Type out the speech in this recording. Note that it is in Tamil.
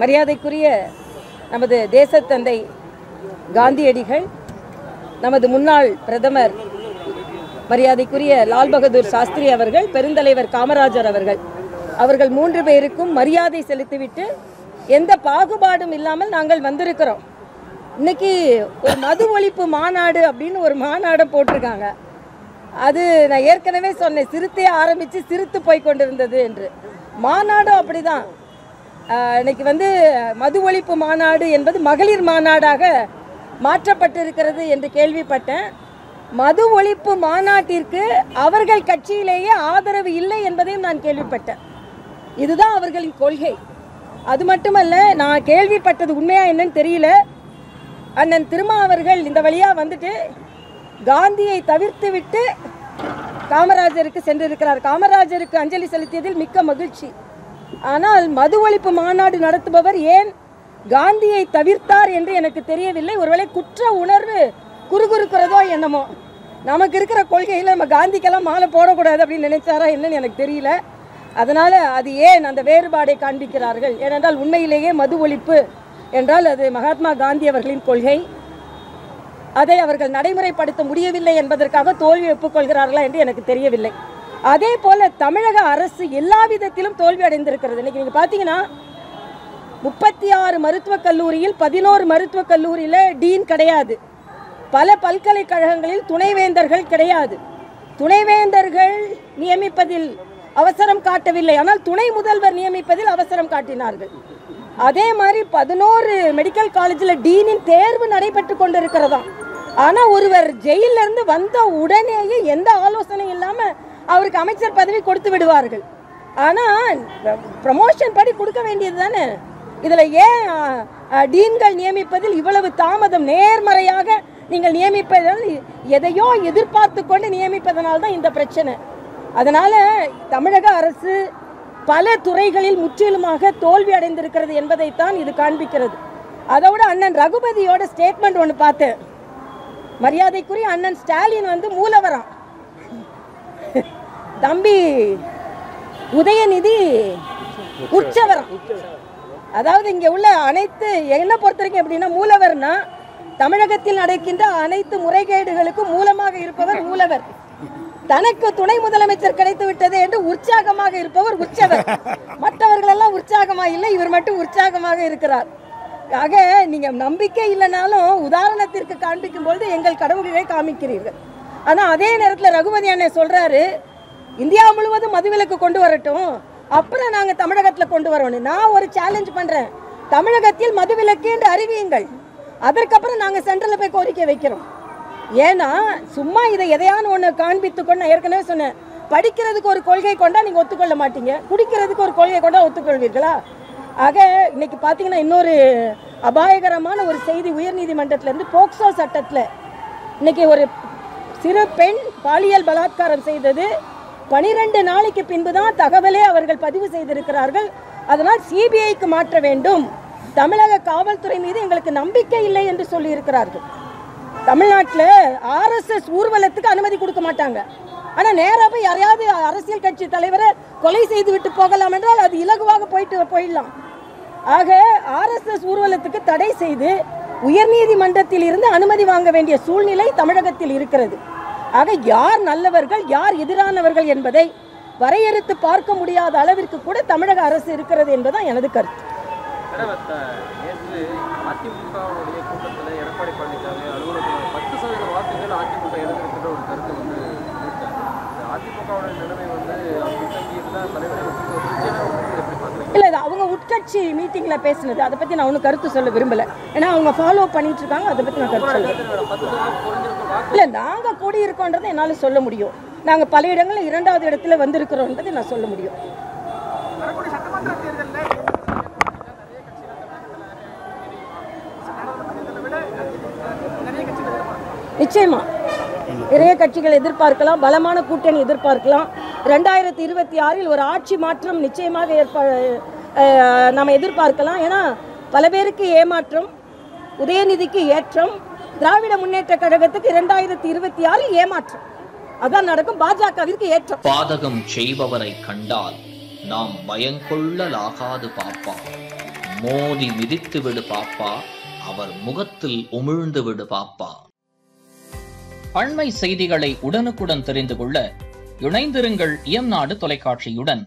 மரியாதைக்குரிய நமது தேசத்தந்தை காந்தியடிகள் நமது முன்னாள் பிரதமர் மரியாதைக்குரிய லால் பகதூர் சாஸ்திரி அவர்கள் பெருந்தலைவர் காமராஜர் அவர்கள். அவர்கள் மூன்று பேருக்கும் மரியாதை செலுத்திவிட்டு எந்த பாகுபாடும் இல்லாமல் நாங்கள் வந்திருக்கிறோம். இன்னைக்கு ஒரு மது ஒழிப்பு மாநாடு அப்படின்னு ஒரு மாநாடை போட்டிருக்காங்க. அது நான் ஏற்கனவே சொன்னேன் சிறுத்தையே ஆரம்பித்து சிரித்து போய் கொண்டிருந்தது என்று. மாநாடும் அப்படிதான். இன்னைக்கு வந்து மது ஒழிப்பு மாநாடு என்பது மகளிர் மாநாடாக மாற்றப்பட்டிருக்கிறது என்று கேள்விப்பட்டேன். மது ஒழிப்பு மாநாட்டிற்கு அவர்கள் கட்சியிலேயே ஆதரவு இல்லை என்பதையும் நான் கேள்விப்பட்டேன். இதுதான் அவர்களின் கொள்கை. அது மட்டுமல்ல நான் கேள்விப்பட்டது உண்மையா என்னன்னு தெரியல. அண்ணன் திருமா அவர்கள் இந்த வழியாக வந்துட்டு காந்தியை தவிர்த்து விட்டு காமராஜருக்கு சென்றிருக்கிறார். காமராஜருக்கு அஞ்சலி செலுத்தியதில் மிக்க மகிழ்ச்சி. ஆனால் மது ஒழிப்பு மாநாடு நடத்துபவர் ஏன் காந்தியை தவிர்த்தார் என்று எனக்கு தெரியவில்லை. ஒருவேளை குற்ற உணர்வு குறுகுறுக்கிறதோ என்னமோ. நமக்கு இருக்கிற கொள்கையில் நம்ம காந்திக்கெல்லாம் மாலை போடக்கூடாது அப்படின்னு நினைச்சாரா என்னன்னு எனக்கு தெரியல. அதனால் அது ஏன் அந்த வேறுபாடை காண்பிக்கிறார்கள்? ஏனென்றால் உண்மையிலேயே மது ஒழிப்பு என்றால் அது மகாத்மா காந்தி அவர்களின் கொள்கை. அதை அவர்கள் நடைமுறைப்படுத்த முடியவில்லை என்பதற்காக தோல்வி ஒப்புக்கொள்கிறார்களா என்று எனக்கு தெரியவில்லை. அதே போல தமிழக அரசு எல்லா விதத்திலும் தோல்வி அடைந்திருக்கிறது. இன்னைக்கு பாத்தீங்கன்னா முப்பத்தி ஆறு மருத்துவக் கல்லூரியில் பதினோரு மருத்துவக் கல்லூரியில் டீன் கிடையாது. பல பல்கலைக்கழகங்களில் துணைவேந்தர்கள் கிடையாது. துணைவேந்தர்கள் நியமிப்பதில் அவசரம் காட்டவில்லை. ஆனால் துணை முதல்வர் நியமிப்பதில் அவசரம் காட்டினார்கள். அதே மாதிரி பதினோரு மெடிக்கல் காலேஜில் டீனின் தேர்வு நடைபெற்று கொண்டிருக்கிறதாம். ஆனால் ஒருவர் ஜெயிலிருந்து இருந்து வந்த உடனேயே எந்த ஆலோசனையும் இல்லாமல் அவருக்கு அமைச்சர் பதவி கொடுத்து விடுவார்கள். ஆனால் ப்ரமோஷன் படி கொடுக்க வேண்டியது தானே? இதில் ஏன் டீன்கள் நியமிப்பதில் இவ்வளவு தாமதம் நேர்மறையாக நீங்கள் நியமிப்பதால் எதையோ எதிர்பார்த்து கொண்டு நியமிப்பதனால் தான் இந்த பிரச்சனை. அதனால் தமிழக அரசு பல துறைகளில் முற்றிலுமாக தோல்வி அடைந்திருக்கிறது என்பதைத்தான் இது காண்பிக்கிறது. அதோட அண்ணன் ரகுபதியோட ஸ்டேட்மெண்ட் ஒன்று பார்த்தேன். மரியாதைக்குரிய அண்ணன் ஸ்டாலின் வந்து மூலவரம். தம்பி உதயநிதி உற்சவரம் அதாவது இங்கே உள்ள அனைத்து என்ன பொறுத்த வரைக்கும் எப்படின்னா மூலவர்னா தமிழகத்தில் நடக்கின்ற அனைத்து முறைகேடுகளுக்கும் மூலமாக இருப்பவர் மூலவர். தனக்கு துணை முதலமைச்சர் கிடைத்து விட்டது என்று உற்சாகமாக இருப்பவர் உற்சவர். மற்றவர்கள் எல்லாம் உற்சாகமாக இல்லை இவர் மட்டும் உற்சாகமாக இருக்கிறார். ஆக நீங்கள் நம்பிக்கை இல்லைனாலும் உதாரணத்திற்கு காண்பிக்கும் பொழுது எங்கள் கடவுள்களை காமிக்கிறீர்கள். ஆனால் அதே நேரத்தில் ரகுபதி அண்ணன் சொல்கிறாரு இந்தியா முழுவதும் மதுவிலக்கு கொண்டு வரட்டும். அப்புறம் நாங்க தமிழகத்துல கொண்டு வரணும் நான் ஒரு சேலஞ்ச் பண்றேன். தமிழகத்தில் மதுவிலக்கு என்று அறிவியுங்கள். அதற்கப்புறம் நாங்க சென்ட்ரலில் போய் கோரிக்கை வைக்கிறோம். ஏன்னா சும்மா இதை எதையான ஒன்று காண்பித்து கொண்டு நான் ஏற்கனவே சொன்னேன். படிக்கிறதுக்கு ஒரு கொள்கை கொண்டா நீங்க ஒத்துக்கொள்ள மாட்டீங்க. குடிக்கிறதுக்கு ஒரு கொள்கை கொண்டா ஒத்துக்கொள்வீர்களா? ஆக இன்னைக்கு பார்த்தீங்கன்னா இன்னொரு அபாயகரமான ஒரு செய்தி உயர்நீதிமன்றத்திலேருந்து போக்சோ சட்டத்தில் இன்னைக்கு ஒரு சிறு பெண் பாலியல் பலாத்காரம் செய்தது. பனிரெண்டு நாளைக்கு பின்பு தான் தகவலே அவர்கள் பதிவு செய்திருக்கிறார்கள். அதனால் சிபிஐக்கு மாற்ற வேண்டும். தமிழக காவல்துறை மீது எங்களுக்கு நம்பிக்கை இல்லை என்று சொல்லியிருக்கிறார்கள். தமிழ்நாட்டில் ஆர்எஸ்எஸ் ஊர்வலத்துக்கு அனுமதி கொடுக்க மாட்டாங்க. ஆனால் நேராக போய் யாரையாவது அரசியல் கட்சி தலைவரை கொலை செய்து விட்டு போகலாம் என்றால் அது இலகுவாக போயிட்டு போயிடலாம். ஆக ஆர்எஸ்எஸ் ஊர்வலத்துக்கு தடை செய்து உயர்நீதிமன்றத்தில் இருந்து அனுமதி வாங்க வேண்டிய சூழ்நிலை தமிழகத்தில் இருக்கிறது. ஆக யார் நல்லவர்கள் யார் எதிரானவர்கள் என்பதை வரையறுத்து பார்க்க முடியாத அளவிற்கு கூட தமிழக அரசு இருக்கிறது என்பதுதான் எனது கருத்து. இல்லை இது அவங்க உட்கட்சி மீட்டிங்கில் பேசினது. அதை பற்றி நான் ஒன்றும் கருத்து சொல்ல விரும்பலை. ஏன்னா அவங்க ஃபாலோ பண்ணிட்டு இருக்காங்க. அதை பற்றி நான் கருத்து சொல்ல இல்லை நாங்கள் கூடியிருக்கோன்றதை என்னால் சொல்ல முடியும். நாங்கள் பல இடங்களில் இரண்டாவது இடத்துல வந்திருக்கிறோன்றதை நான் சொல்ல முடியும். நிச்சயமா. நிறைய கட்சிகள் எதிர்பார்க்கலாம் பலமான கூட்டணி எதிர்பார்க்கலாம். ரெண்டாயிரத்தி இருபத்தி ஆறில் ஒரு ஆட்சி மாற்றம் நிச்சயமாக ஏற்ப நாம் எதிர்பார்க்கலாம். ஏன்னா பல பேருக்கு ஏமாற்றம் உதயநிதிக்கு ஏற்றம் திராவிட முன்னேற்ற கழகத்துக்கு இரண்டாயிரத்தி இருபத்தி ஆறு ஏமாற்றம். அதான் நடக்கும் பாஜகவிற்கு ஏற்றம். பாதகம் செய்பவரை கண்டால் நாம் பயங்கொள்ளலாகாது பாப்பா. மோதி மிதித்து விடு பாப்பா. அவர் முகத்தில் உமிழ்ந்து விடு பாப்பா. அண்மை செய்திகளை உடனுக்குடன் தெரிந்து கொள்ள இணைந்திருங்கள் இயம்நாடு தொலைக்காட்சியுடன்.